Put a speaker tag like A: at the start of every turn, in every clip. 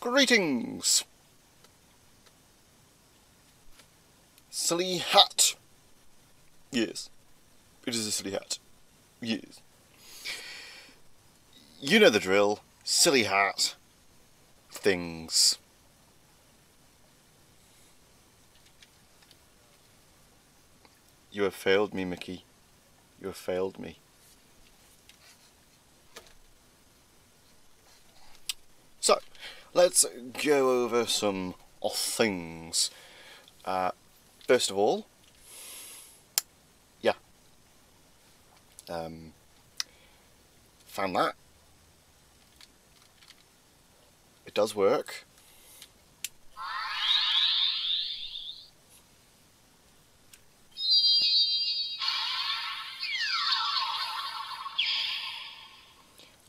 A: Greetings! Silly hat. Yes, it is a silly hat. Yes. You know the drill. Silly hat. Things. You have failed me, Mickey. You have failed me. So, let's go over some off things. Uh, first of all, yeah, um, found that. It does work.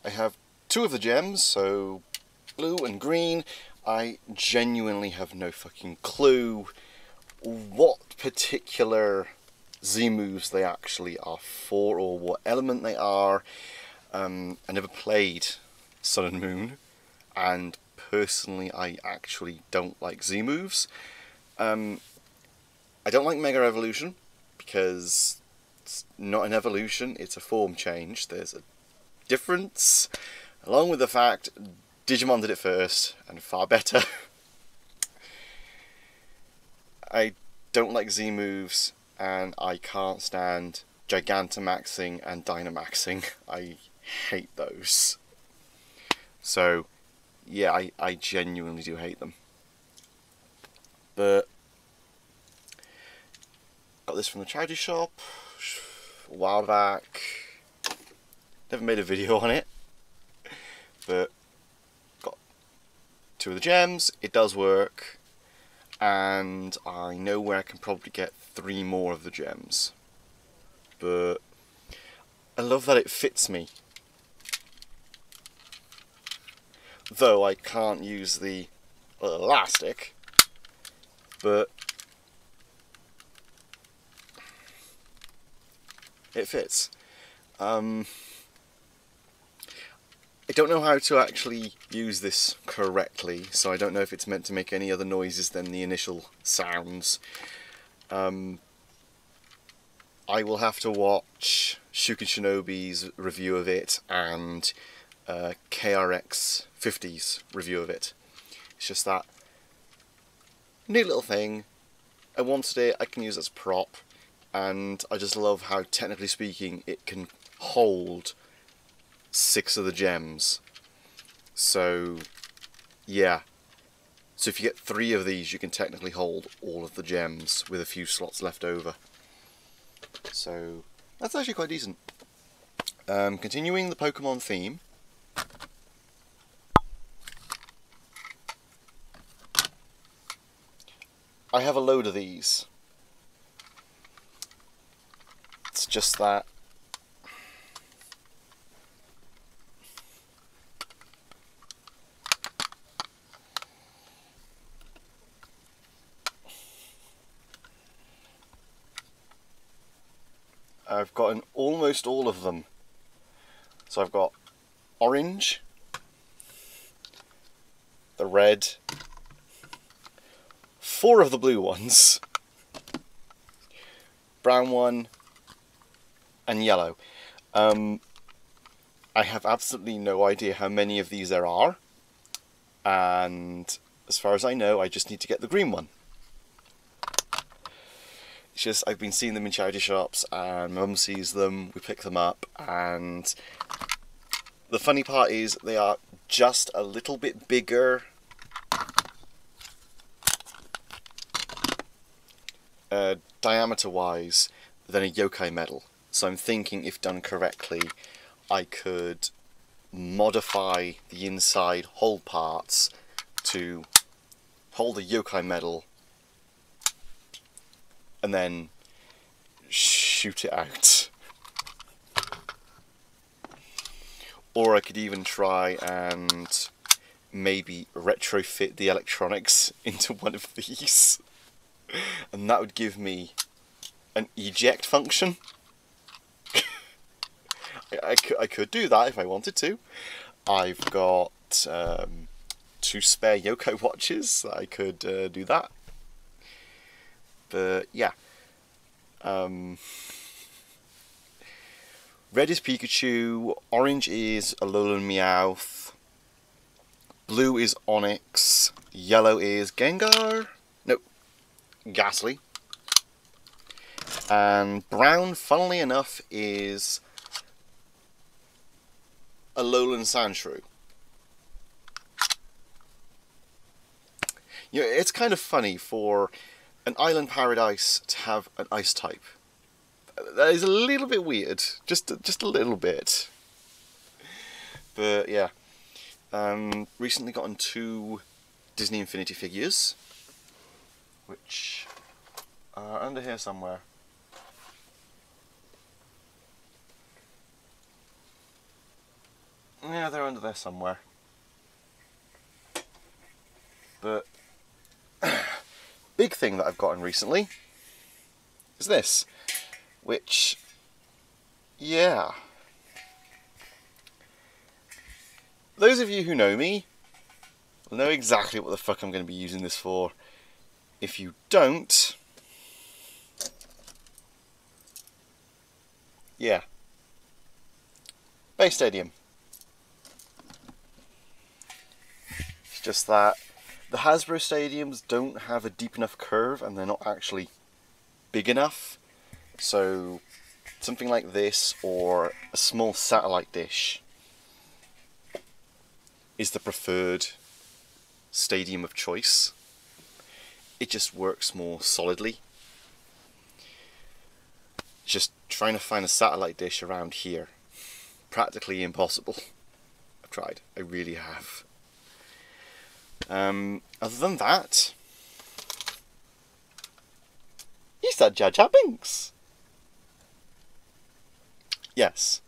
A: I have two of the gems, so blue and green. I genuinely have no fucking clue what particular Z moves they actually are for or what element they are. Um, I never played Sun and Moon and personally I actually don't like Z moves. Um, I don't like Mega Evolution because it's not an evolution, it's a form change. There's a difference, along with the fact Digimon did it first and far better. I don't like Z moves and I can't stand Gigantamaxing and Dynamaxing. I hate those. So, yeah, I, I genuinely do hate them. But, got this from the charity shop a while back. Never made a video on it. But, two of the gems. It does work. And I know where I can probably get three more of the gems. But, I love that it fits me. Though I can't use the elastic, but it fits. Um, I don't know how to actually use this correctly, so I don't know if it's meant to make any other noises than the initial sounds. Um, I will have to watch Shuken Shinobi's review of it and uh, KRX 50's review of it. It's just that neat little thing. I wanted it, I can use it as prop, and I just love how, technically speaking, it can hold six of the gems. So, yeah. So if you get three of these, you can technically hold all of the gems with a few slots left over. So, that's actually quite decent. Um, continuing the Pokemon theme. I have a load of these. It's just that I've gotten almost all of them. So I've got orange, the red, four of the blue ones, brown one, and yellow. Um, I have absolutely no idea how many of these there are, and as far as I know, I just need to get the green one. Just I've been seeing them in charity shops and mum sees them, we pick them up and the funny part is they are just a little bit bigger. Uh, diameter wise than a yokai medal. So I'm thinking if done correctly I could modify the inside hole parts to hold a yokai medal and then shoot it out. Or I could even try and maybe retrofit the electronics into one of these. And that would give me an eject function. I, could, I could do that if I wanted to. I've got um, two spare Yoko watches, I could uh, do that. But yeah. Um, red is Pikachu, orange is Alolan Meowth, blue is Onix, yellow is Gengar, no, Gastly, and brown, funnily enough, is Alolan Sandshrew. You know, it's kind of funny for an island paradise to have an ice type. That is a little bit weird, just just a little bit. But yeah, um, recently gotten two Disney Infinity figures, which are under here somewhere. Yeah, they're under there somewhere. But big thing that I've gotten recently is this, which, yeah. Those of you who know me will know exactly what the fuck I'm going to be using this for. If you don't, yeah. BeyStadium. It's just that the Hasbro stadiums don't have a deep enough curve and they're not actually big enough. So something like this or a small satellite dish is the preferred stadium of choice. It just works more solidly. Just trying to find a satellite dish around here. Practically impossible. I've tried, I really have. Um, other than that, he's that Jar Jar Binks. Yes,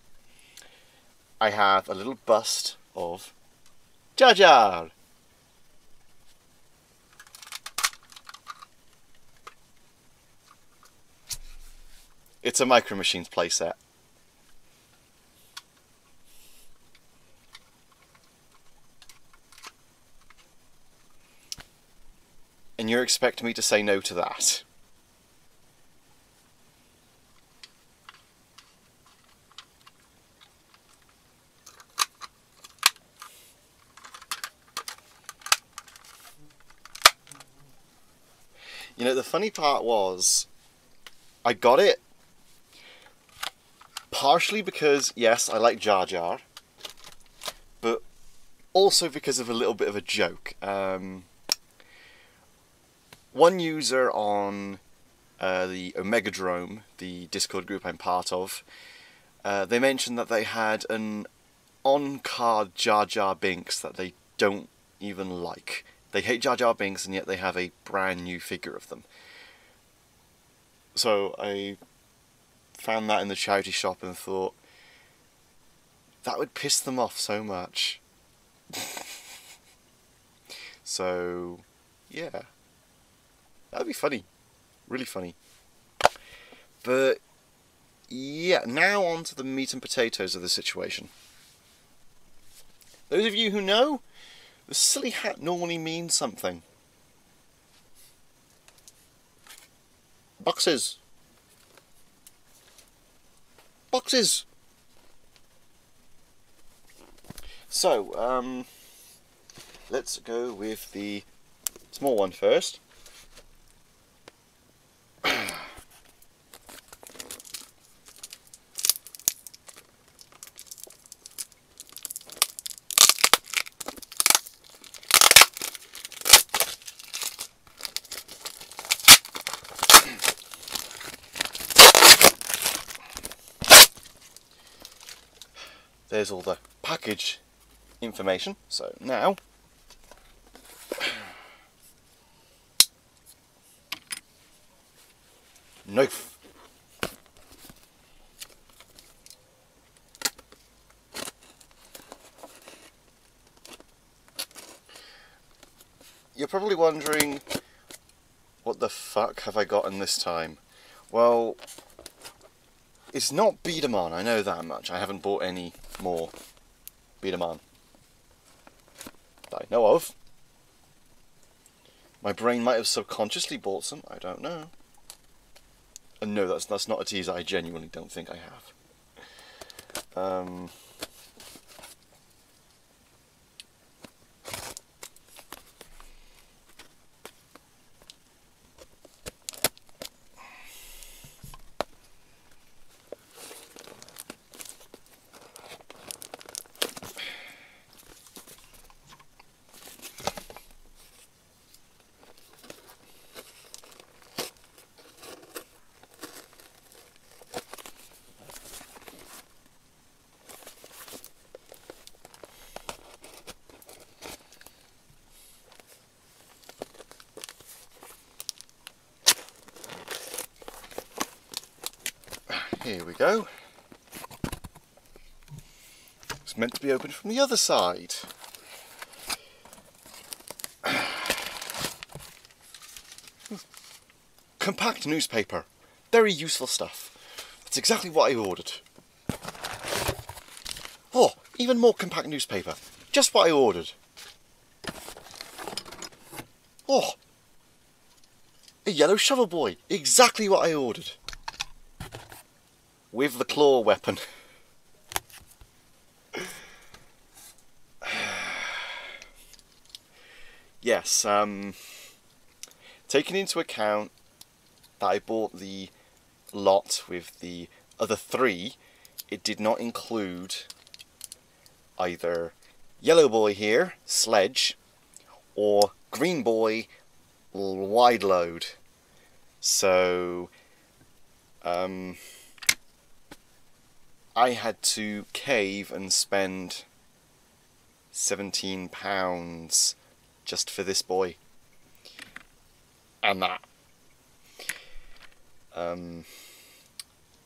A: I have a little bust of Jar Jar. It's a Micro Machines playset. And you're expecting me to say no to that? You know, the funny part was, I got it partially because, yes, I like Jar Jar, but also because of a little bit of a joke. Um, one user on uh, the Omegadrome, the Discord group I'm part of, uh, they mentioned that they had an on-card Jar Jar Binks that they don't even like. They hate Jar Jar Binks and yet they have a brand new figure of them. So I found that in the charity shop and thought, that would piss them off so much. so, yeah. That'd be funny. Really funny. But, yeah, now on to the meat and potatoes of the situation. Those of you who know, the silly hat normally means something. Boxes. Boxes. So, um, let's go with the small one first. There's all the package information. So now knife. You're probably wondering, what the fuck have I gotten this time? Well, it's not B-Daman, I know that much. I haven't bought any more B-Daman that I know of. My brain might have subconsciously bought some, I don't know. And no, that's, that's not a tease I genuinely don't think I have. Um, go. It's meant to be opened from the other side. Compact newspaper. Very useful stuff. That's exactly what I ordered. Oh, even more compact newspaper. Just what I ordered. Oh, a yellow shovel boy. Exactly what I ordered with the claw weapon. yes, um, taking into account that I bought the lot with the other three, it did not include either Yellow Boy here, Sledge, or Green Boy, Wide Load. So, um, I had to cave and spend £17 just for this boy. And that. Um,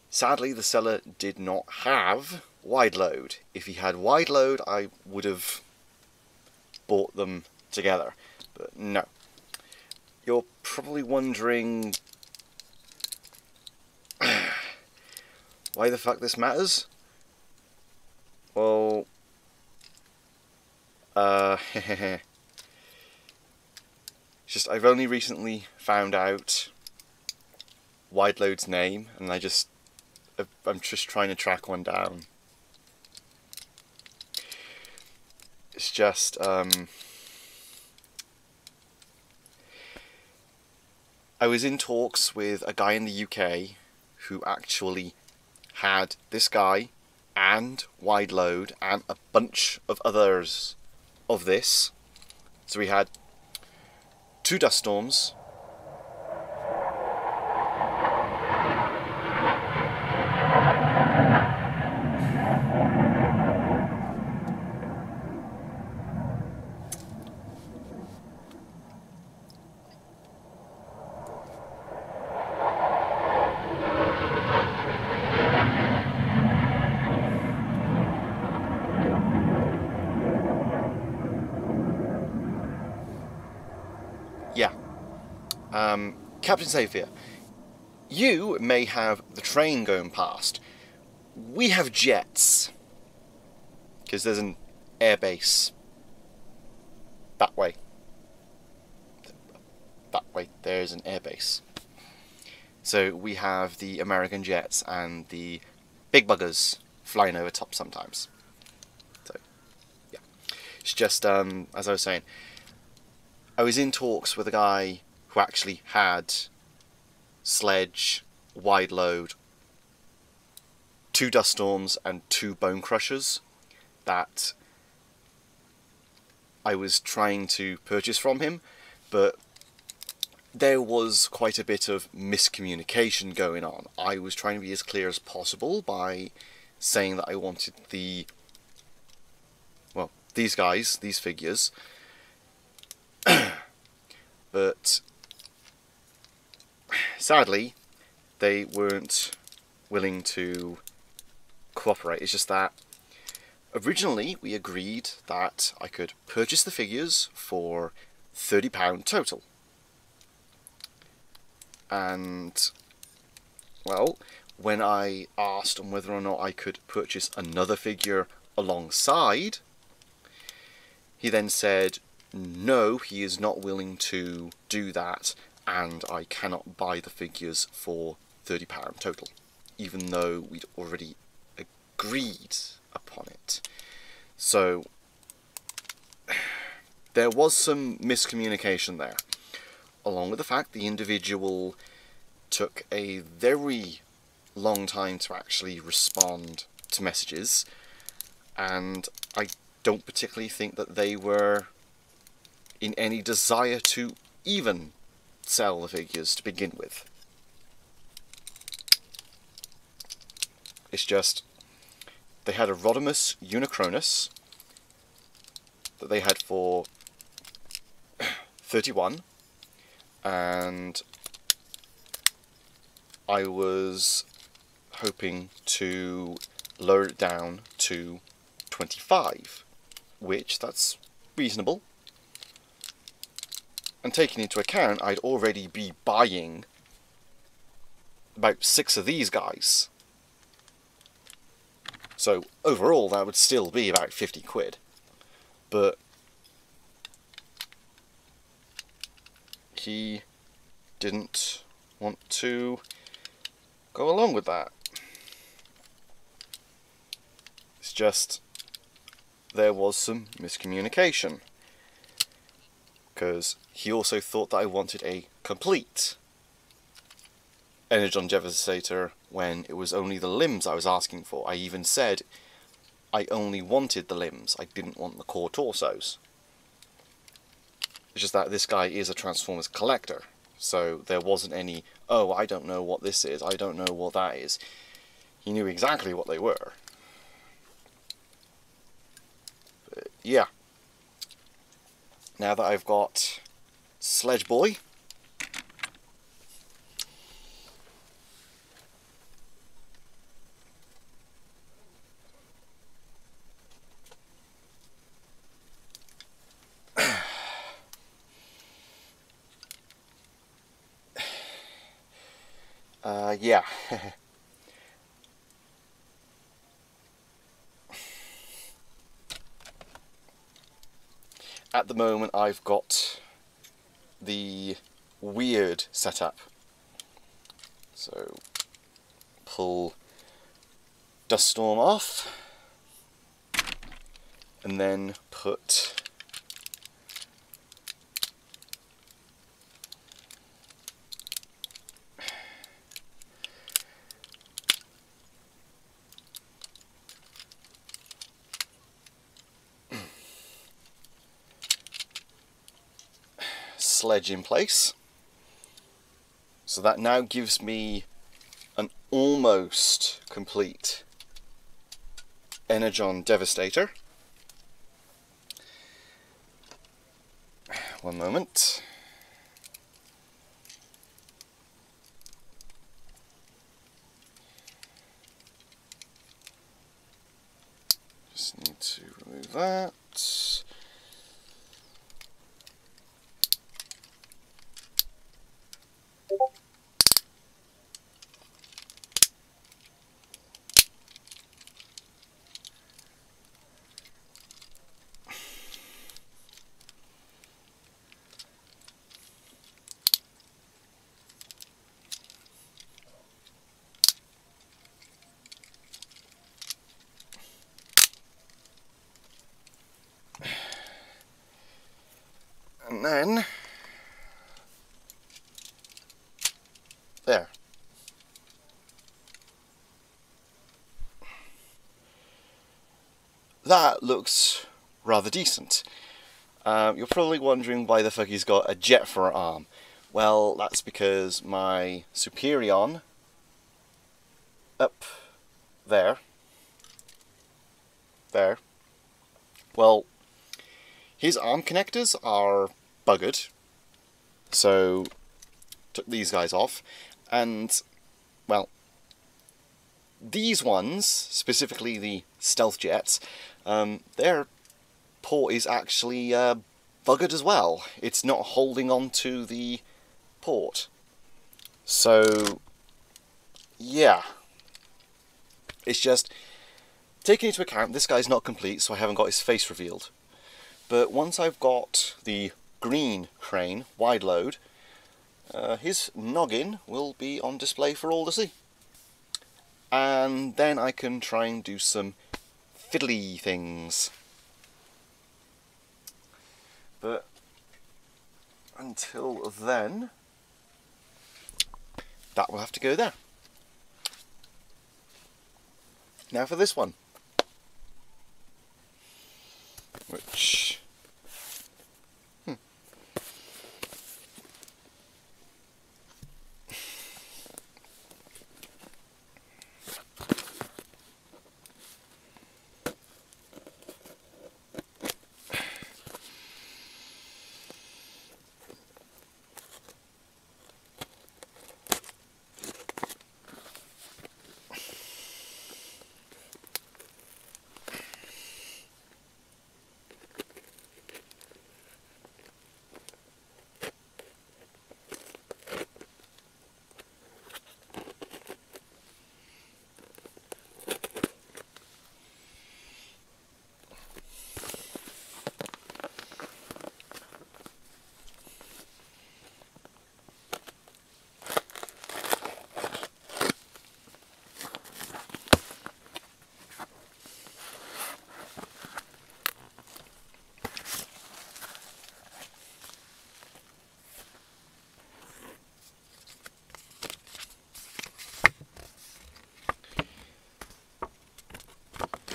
A: sadly, the seller did not have wide load. If he had wide load, I would have bought them together. But no. You're probably wondering Why the fuck this matters? Well, uh, it's just I've only recently found out Wideload's name, and I just I'm just trying to track one down. It's just um, I was in talks with a guy in the UK who actually had this guy and wide load and a bunch of others of this. So we had two dust storms, Um, Captain Xavier, you may have the train going past. We have jets. Because there's an airbase that way. That way, there's an airbase. So we have the American jets and the big buggers flying over top sometimes. So, yeah. It's just, um, as I was saying, I was in talks with a guy who actually had Sledge, Wide Load, two Dust Storms and two Bone Crushers that I was trying to purchase from him, but there was quite a bit of miscommunication going on. I was trying to be as clear as possible by saying that I wanted the well, these guys, these figures, but sadly, they weren't willing to cooperate. It's just that originally we agreed that I could purchase the figures for £30 total. And, well, when I asked on whether or not I could purchase another figure alongside, he then said, no, he is not willing to do that, and I cannot buy the figures for £30 total, even though we'd already agreed upon it. So, there was some miscommunication there, along with the fact the individual took a very long time to actually respond to messages, and I don't particularly think that they were in any desire to even sell the figures to begin with. It's just they had a Rodimus Unicronus that they had for 31 and I was hoping to lower it down to 25 which that's reasonable and taking into account I'd already be buying about six of these guys. So overall that would still be about 50 quid. But he didn't want to go along with that. It's just there was some miscommunication. Because he also thought that I wanted a complete Energon Devastator when it was only the limbs I was asking for. I even said I only wanted the limbs, I didn't want the core torsos. It's just that this guy is a Transformers collector, so there wasn't any, oh, I don't know what this is, I don't know what that is. He knew exactly what they were. But, yeah. Now that I've got Sledge Boy, Uh, yeah. At the moment I've got the weird setup. So pull Dust Storm off and then put sledge in place. So that now gives me an almost complete Energon Devastator. One moment. Just need to remove that. And then, there. That looks rather decent. Um, you're probably wondering why the fuck he's got a jet for an arm. Well, that's because my Superion up there, there, well, his arm connectors are buggered, so took these guys off, and, well, these ones, specifically the stealth jets, um, their port is actually uh, buggered as well. It's not holding on to the port. So, yeah. It's just, taking into account this guy's not complete, so I haven't got his face revealed. But once I've got the green crane wide load, uh, his noggin will be on display for all to see. And then I can try and do some fiddly things. But until then, that will have to go there. Now for this one. Which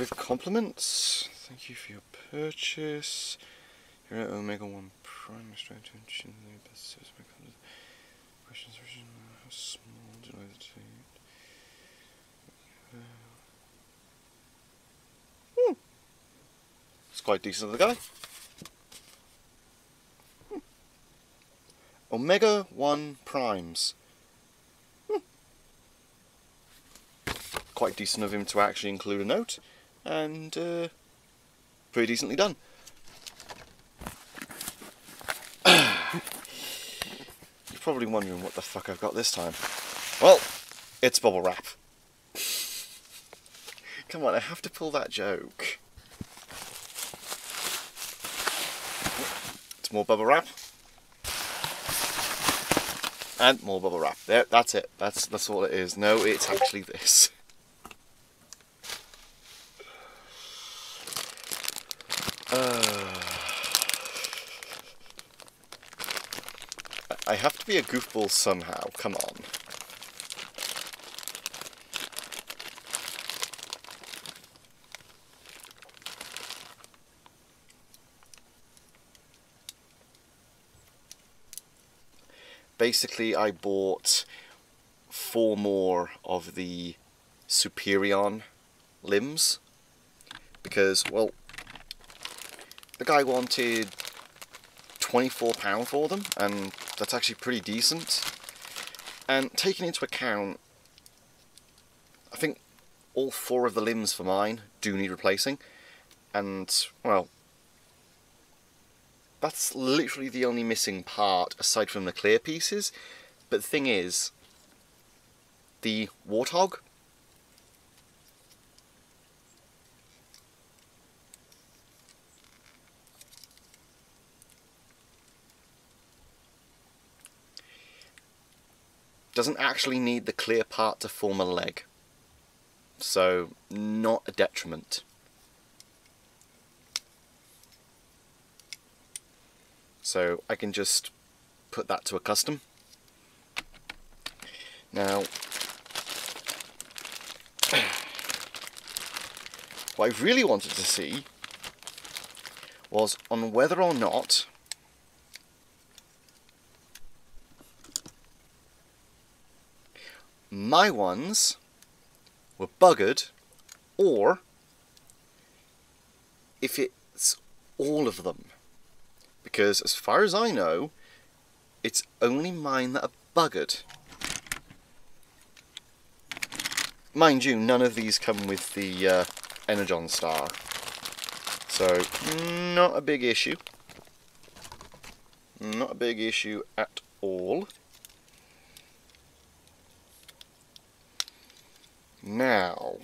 A: with compliments. Thank you for your purchase. You're at Omega One Prime. Straight to attention. The best service my company. Questions original. How small do I take? Hmm. It's quite decent of the guy. Hmm. Omega One Primes. Hmm. Quite decent of him to actually include a note and uh, pretty decently done. You're probably wondering what the fuck I've got this time. Well, it's bubble wrap. Come on, I have to pull that joke. It's more bubble wrap. And more bubble wrap. There, that's it. That's that's all it is. No, it's actually this. I have to be a goofball somehow, come on. Basically, I bought four more of the Superion limbs because, well, the guy wanted £24 for them and that's actually pretty decent. And taking into account, I think all four of the limbs for mine do need replacing. And, well, that's literally the only missing part aside from the clear pieces. But the thing is, the Warthog doesn't actually need the clear part to form a leg. So, not a detriment. So I can just put that to a custom. Now, what I really wanted to see was on whether or not my ones were buggered or if it's all of them. Because as far as I know, it's only mine that are buggered. Mind you, none of these come with the uh, Energon star. So, not a big issue. Not a big issue at all. Now,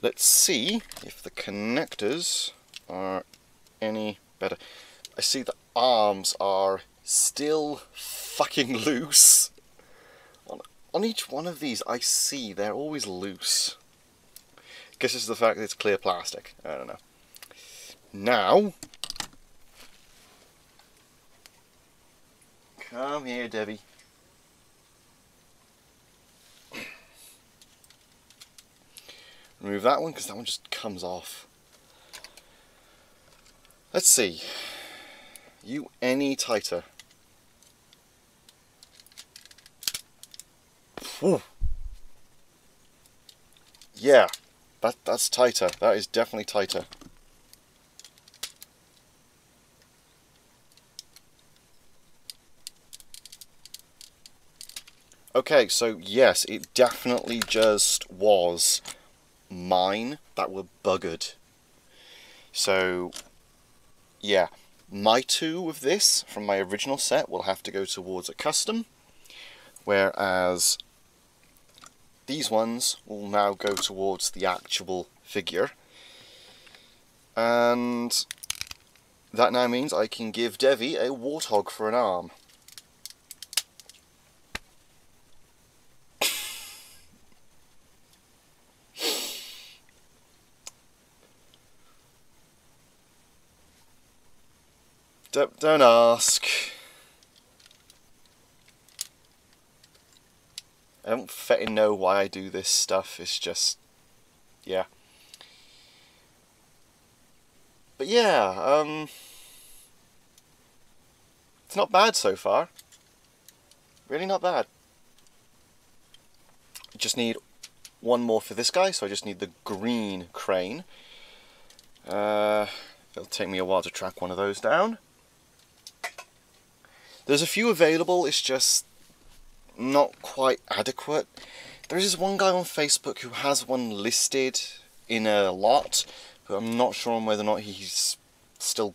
A: let's see if the connectors are any better. I see the arms are still fucking loose. On, on each one of these I see they're always loose. Guess it's the fact that it's clear plastic. I don't know. Now, come here, Debbie. Remove that one because that one just comes off. Let's see. You any tighter? Yeah, that that's tighter. That is definitely tighter. Okay, so yes, it definitely just was mine that were buggered. So, yeah, my two of this from my original set will have to go towards a custom, whereas these ones will now go towards the actual figure. And that now means I can give Devi a warthog for an arm. Don't, don't ask. I don't fetting know why I do this stuff, it's just, yeah. But yeah, um, it's not bad so far. Really not bad. Just need one more for this guy, so I just need the green crane. Uh, it'll take me a while to track one of those down. There's a few available, it's just not quite adequate. There is this one guy on Facebook who has one listed in a lot, but I'm not sure on whether or not he's still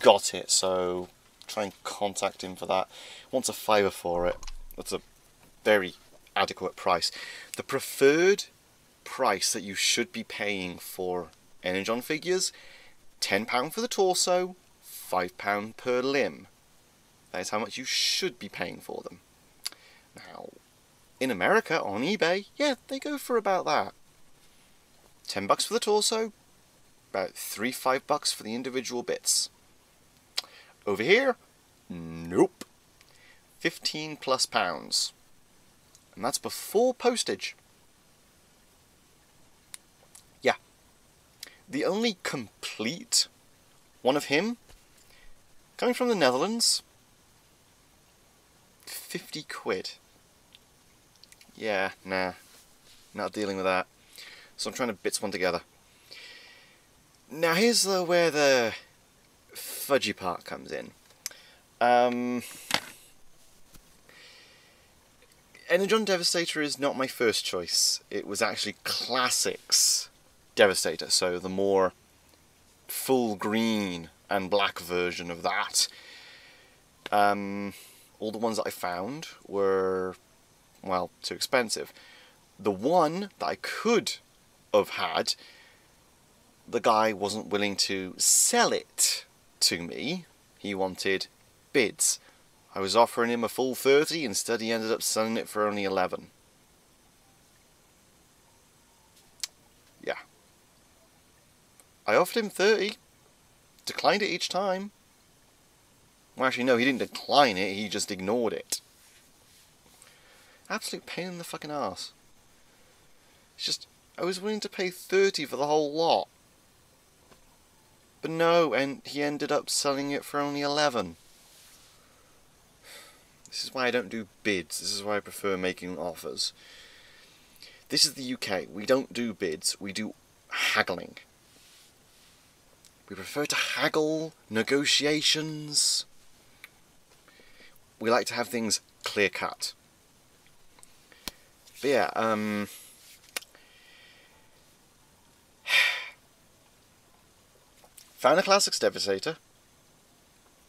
A: got it, so try and contact him for that. Wants a fiver for it. That's a very adequate price. The preferred price that you should be paying for Energon figures, £10 for the torso, £5 per limb. That is how much you should be paying for them. Now, in America, on eBay, yeah, they go for about that. 10 bucks for the torso, about 3 5 bucks for the individual bits. Over here, nope. 15 plus pounds. And that's before postage. Yeah. The only complete one of him, coming from the Netherlands, 50 quid. Yeah, nah. Not dealing with that. So I'm trying to bits one together. Now here's the, where the fudgy part comes in. Um, Energon Devastator is not my first choice. It was actually Classics Devastator, so the more full green and black version of that. Um, all the ones that I found were, well, too expensive. The one that I could have had, the guy wasn't willing to sell it to me. He wanted bids. I was offering him a full 30, instead he ended up selling it for only 11. Yeah. I offered him 30, declined it each time. Well, actually, no, he didn't decline it, he just ignored it. Absolute pain in the fucking ass. It's just, I was willing to pay 30 for the whole lot. But no, and he ended up selling it for only 11. This is why I don't do bids, this is why I prefer making offers. This is the UK, we don't do bids, we do haggling. We prefer to haggle, negotiations we like to have things clear cut. But yeah, um, found a Classics Devastator.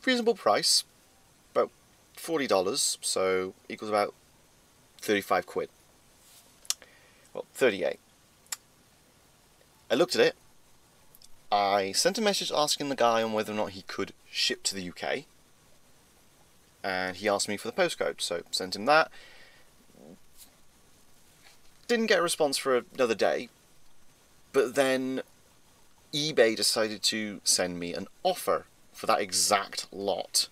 A: Reasonable price, about $40, so equals about 35 quid. Well, 38. I looked at it, I sent a message asking the guy on whether or not he could ship to the UK. And he asked me for the postcode, so sent him that. Didn't get a response for another day, but then eBay decided to send me an offer for that exact lot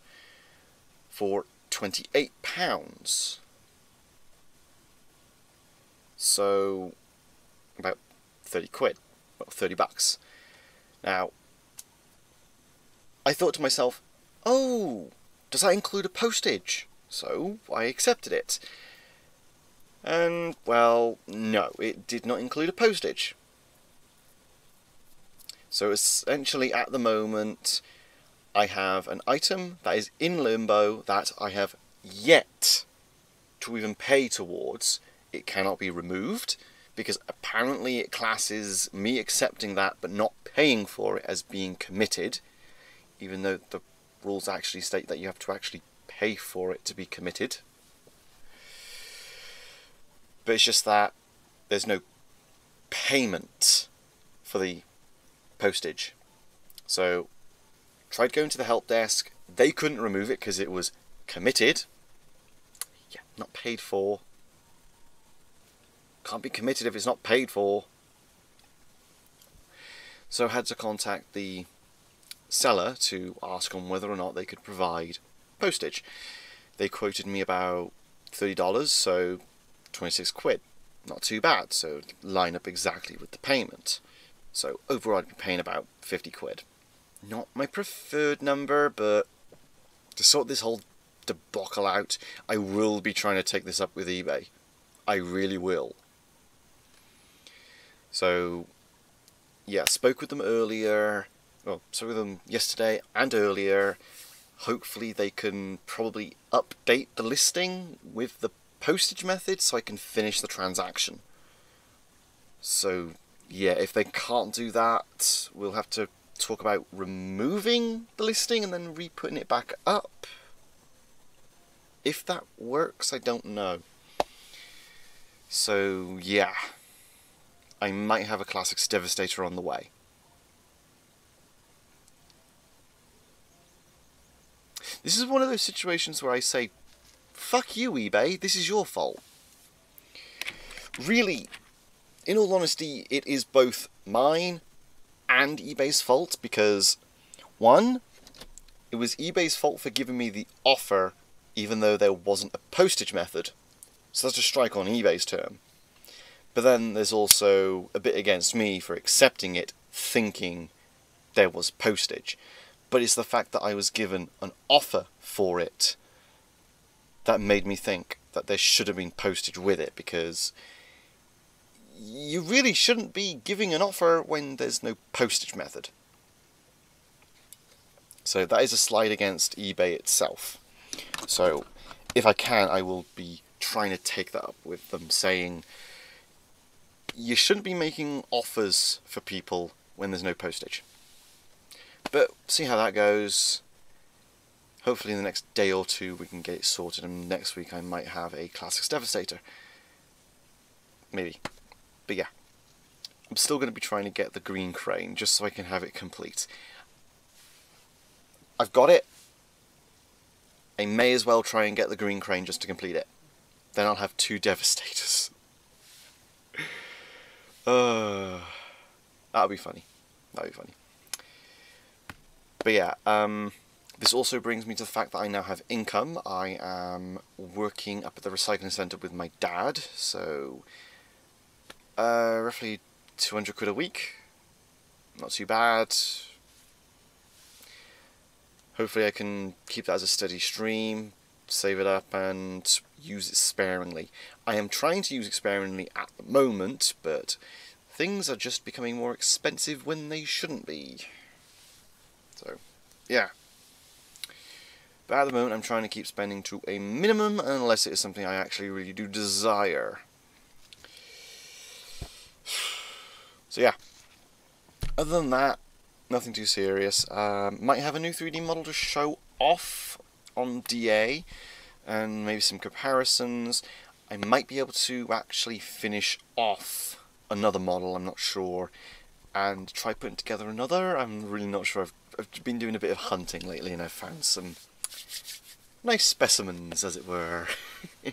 A: for £28. So, about 30 quid, well, 30 bucks. Now, I thought to myself, oh, does that include a postage? So I accepted it. And, well, no, it did not include a postage. So essentially, at the moment, I have an item that is in limbo that I have yet to even pay towards. It cannot be removed because apparently it classes me accepting that but not paying for it as being committed, even though the rules actually state that you have to actually pay for it to be committed. But it's just that there's no payment for the postage. So, tried going to the help desk. They couldn't remove it because it was committed. Yeah, not paid for. Can't be committed if it's not paid for. So I had to contact the seller to ask on whether or not they could provide postage. They quoted me about $30, so 26 quid. Not too bad, so line up exactly with the payment. So overall I'd be paying about 50 quid. Not my preferred number, but to sort this whole debacle out, I will be trying to take this up with eBay. I really will. So, yeah, spoke with them earlier. Well, with them yesterday and earlier. Hopefully they can probably update the listing with the postage method so I can finish the transaction. So, yeah, if they can't do that, we'll have to talk about removing the listing and then re-putting it back up. If that works, I don't know. So, yeah. I might have a Classics Devastator on the way. This is one of those situations where I say, fuck you, eBay, this is your fault. Really, in all honesty, it is both mine and eBay's fault because, one, it was eBay's fault for giving me the offer even though there wasn't a postage method. So that's a strike on eBay's term. But then there's also a bit against me for accepting it, thinking there was postage. But it's the fact that I was given an offer for it that made me think that there should have been postage with it because you really shouldn't be giving an offer when there's no postage method. So that is a slide against eBay itself. So if I can, I will be trying to take that up with them, saying you shouldn't be making offers for people when there's no postage. But see how that goes. Hopefully in the next day or two we can get it sorted and next week I might have a Classics Devastator. Maybe. But yeah. I'm still going to be trying to get the green crane just so I can have it complete. I've got it. I may as well try and get the green crane just to complete it. Then I'll have two Devastators. Uh, that'll be funny. That'll be funny. But yeah, um, this also brings me to the fact that I now have income. I am working up at the recycling centre with my dad, so uh, roughly 200 quid a week. Not too bad. Hopefully I can keep that as a steady stream, save it up and use it sparingly. I am trying to use it sparingly at the moment, but things are just becoming more expensive when they shouldn't be. Yeah. But at the moment I'm trying to keep spending to a minimum unless it is something I actually really do desire. So yeah. Other than that, nothing too serious. Um, might have a new 3D model to show off on DA and maybe some comparisons. I might be able to actually finish off another model, I'm not sure. and try putting together another. I'm really not sure. I've, I've been doing a bit of hunting lately and I've found some nice specimens, as it were.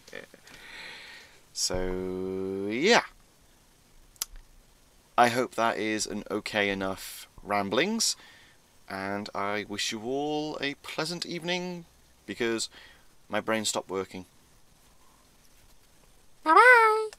A: so, yeah. I hope that is an okay enough ramblings, and I wish you all a pleasant evening because my brain stopped working.
B: Bye bye.